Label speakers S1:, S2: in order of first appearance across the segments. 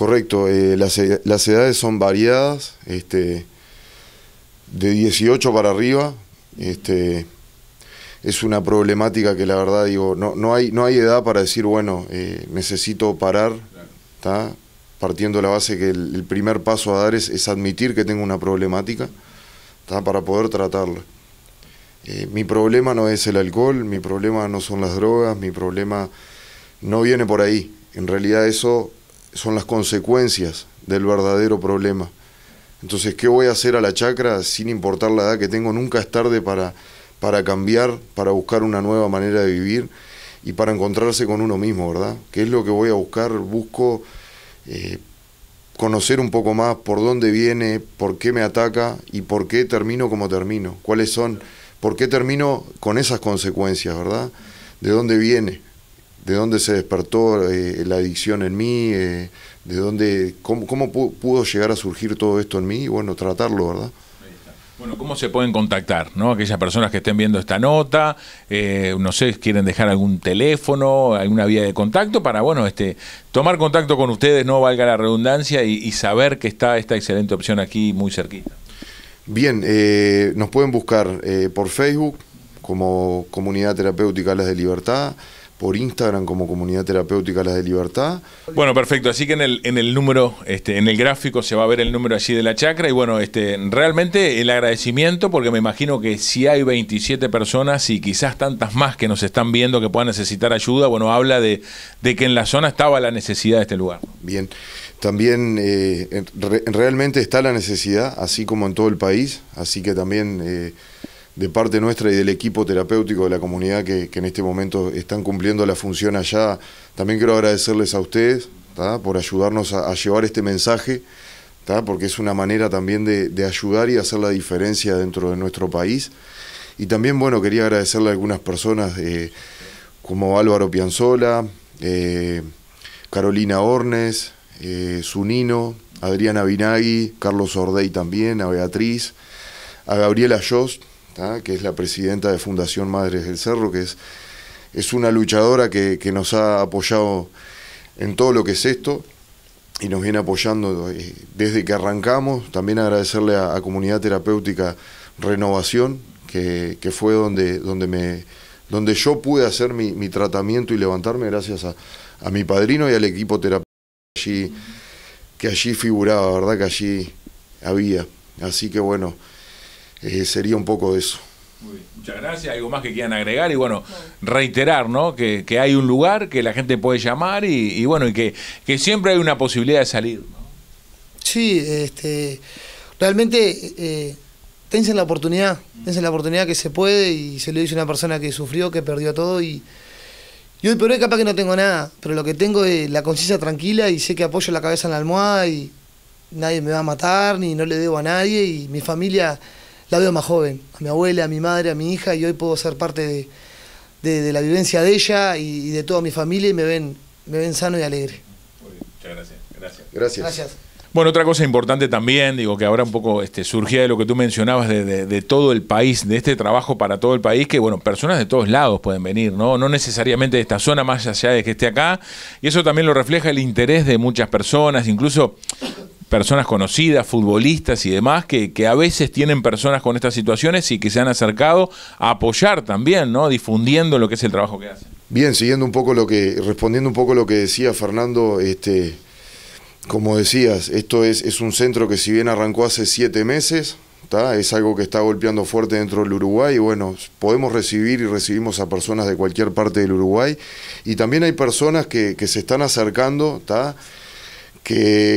S1: Correcto, eh, las, las, edades son variadas, este, de 18 para arriba, este, es una problemática que la verdad digo, no, no, hay, no hay edad para decir, bueno, eh, necesito parar, ¿está? partiendo de la base que el, primer paso a dar es, admitir que tengo una problemática para poder tratarla. Eh, mi problema no es el alcohol, mi problema no son las drogas, mi problema no viene por ahí. En realidad eso son las consecuencias del verdadero problema. Entonces, ¿qué voy a hacer a la chacra sin importar la edad que tengo? Nunca es tarde para, para cambiar, para buscar una nueva manera de vivir y para encontrarse con uno mismo, ¿verdad? ¿Qué es lo que voy a buscar? Busco eh, conocer un poco más por dónde viene, por qué me ataca y por qué termino como termino. ¿Cuáles son? ¿Por qué termino con esas consecuencias, verdad? ¿De dónde viene? ¿De dónde se despertó eh, la adicción en mí? Eh, ¿De dónde, cómo, cómo pudo llegar a surgir todo esto en mí? Y bueno, tratarlo, ¿verdad?
S2: Bueno, ¿cómo se pueden contactar? ¿no? Aquellas personas que estén viendo esta nota, eh, no sé, quieren dejar algún teléfono, alguna vía de contacto para, bueno, este, tomar contacto con ustedes, no valga la redundancia, y, saber que está esta excelente opción aquí muy cerquita.
S1: Bien, eh, nos pueden buscar eh, por Facebook como Comunidad Terapéutica Las de Libertad, por Instagram como Comunidad Terapéutica Las de Libertad.
S2: Bueno, perfecto. Así que en el, en el número, este, en el gráfico se va a ver el número allí de la chacra. Y bueno, este, realmente el agradecimiento, porque me imagino que si hay 27 personas y quizás tantas más que nos están viendo que puedan necesitar ayuda, bueno, habla de, que en la zona estaba la necesidad de este lugar.
S1: Bien. También eh, realmente está la necesidad, así como en todo el país, así que también eh, de parte nuestra y del equipo terapéutico de la comunidad que, en este momento están cumpliendo la función allá. También quiero agradecerles a ustedes por ayudarnos a, llevar este mensaje, porque es una manera también de, ayudar y hacer la diferencia dentro de nuestro país. Y también, bueno, quería agradecerle a algunas personas eh, como Álvaro Pianzola, eh, Carolina Ornes, eh, Zunino, Adriana Binagui, Carlos Ordey también, a Beatriz, a Gabriela Que es la presidenta de Fundación Madres del Cerro, que es, es una luchadora que, nos ha apoyado en todo lo que es esto y nos viene apoyando eh, desde que arrancamos. También agradecerle a, Comunidad Terapéutica Renovación, que, fue donde, donde, me, donde yo pude hacer mi, tratamiento y levantarme gracias a, mi padrino y al equipo terapéutico que allí figuraba, ¿verdad? Que allí había. Así que bueno. Eh, sería un poco de eso.
S2: muchas gracias. ¿Algo más que quieran agregar? Y bueno, reiterar, ¿no? Que, que, hay un lugar que la gente puede llamar y, bueno, y que, que, siempre hay una posibilidad de salir.
S3: Sí, este, realmente eh, tensen la oportunidad, tensen la oportunidad que se puede y se lo dice una persona que sufrió, que perdió todo y, y hoy por hoy capaz que no tengo nada, pero lo que tengo es la conciencia tranquila y sé que apoyo la cabeza en la almohada y nadie me va a matar, ni no le debo a nadie y mi familia la veo más joven, a mi abuela, a mi madre, a mi hija, y hoy puedo ser parte de, la vivencia de ella y, de toda mi familia y me ven, me ven sano y alegre.
S2: muchas gracias.
S1: Gracias.
S3: Gracias.
S2: Bueno, otra cosa importante también, digo que ahora un poco este, surgía de lo que tú mencionabas de, todo el país, de este trabajo para todo el país, que bueno, personas de todos lados pueden venir, ¿no? No necesariamente de esta zona, más allá de que esté acá, y eso también lo refleja el interés de muchas personas, incluso personas conocidas, futbolistas y demás, que, que, a veces tienen personas con estas situaciones y que se han acercado a apoyar también, ¿no? Difundiendo lo que es el trabajo que hacen.
S1: Bien, siguiendo un poco lo que, respondiendo un poco lo que decía Fernando, este, como decías, esto es, es un centro que si bien arrancó hace siete meses, es algo que está golpeando fuerte dentro del Uruguay y bueno, podemos recibir y recibimos a personas de cualquier parte del Uruguay y también hay personas que, que se están acercando, ¿está?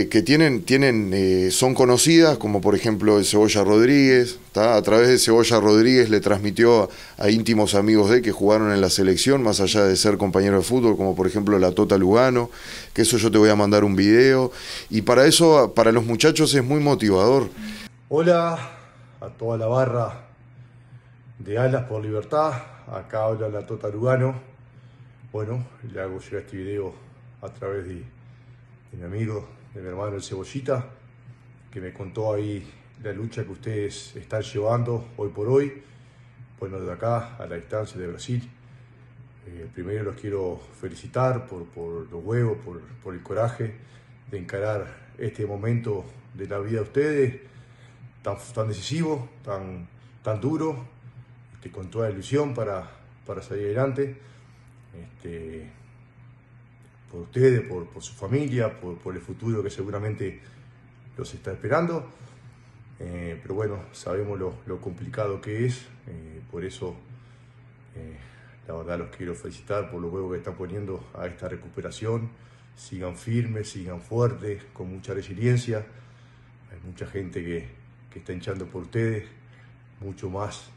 S1: Que, tienen, tienen eh, son conocidas, como por ejemplo el Cebolla Rodríguez, a través de Cebolla Rodríguez le transmitió a, íntimos amigos de que jugaron en la selección, más allá de ser compañeros de fútbol, como por ejemplo la Tota Lugano, que eso yo te voy a mandar un video, y para eso, para los muchachos es muy motivador.
S4: Hola a toda la barra de Alas por Libertad, acá habla la Tota Lugano, bueno, le hago llegar este video a través de de mi amigo, de mi hermano el Cebollita, que me contó ahí la lucha que ustedes están llevando hoy por hoy. Bueno, desde acá, a la distancia de Brasil. Eh, primero los quiero felicitar por, los huevos, por, el coraje encarar este momento de la vida de ustedes, tan, decisivo, tan, duro, este, con toda ilusión para, para salir adelante. Este, por ustedes, por, por su familia, por, por, el futuro que seguramente los está esperando. Eh, pero bueno, sabemos lo, lo, complicado que es, eh, por eso eh, la verdad los quiero felicitar por los huevos que están poniendo a esta recuperación. Sigan firmes, sigan fuertes, con mucha resiliencia. Hay mucha gente que, que está hinchando por ustedes, mucho más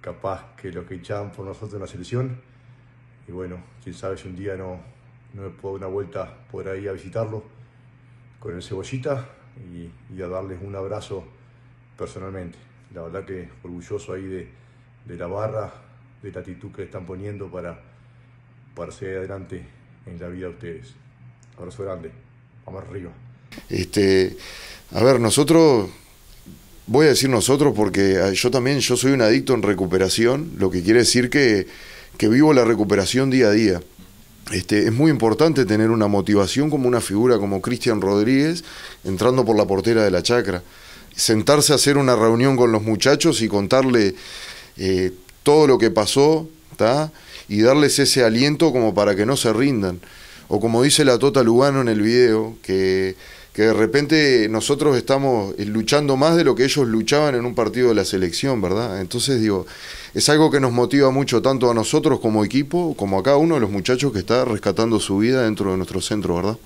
S4: capaz que lo que hinchaban por nosotros en la selección. Y bueno, quién sabe si un día no, no me puedo dar una vuelta por ahí a visitarlo con el cebollita y, a darles un abrazo personalmente. La verdad que orgulloso ahí de, de la barra, de la actitud que están poniendo para, para seguir adelante en la vida de ustedes. Abrazo grande, vamos arriba.
S1: Este, a ver, nosotros, voy a decir nosotros porque yo también, yo soy un adicto en recuperación, lo que quiere decir que, que vivo la recuperación día a día. Este, es muy importante tener una motivación como una figura como Cristian Rodríguez entrando por la portera de la chacra. Sentarse a hacer una reunión con los muchachos y contarle eh, todo lo que pasó, ¿tá? y darles ese aliento como para que no se rindan. O como dice la Tota Lugano en el video, que, que de repente nosotros estamos luchando más de lo que ellos luchaban en un partido de la selección, ¿verdad? Entonces digo, es algo que nos motiva mucho tanto a nosotros como equipo, como a cada uno de los muchachos que está rescatando su vida dentro de nuestro centro, ¿verdad?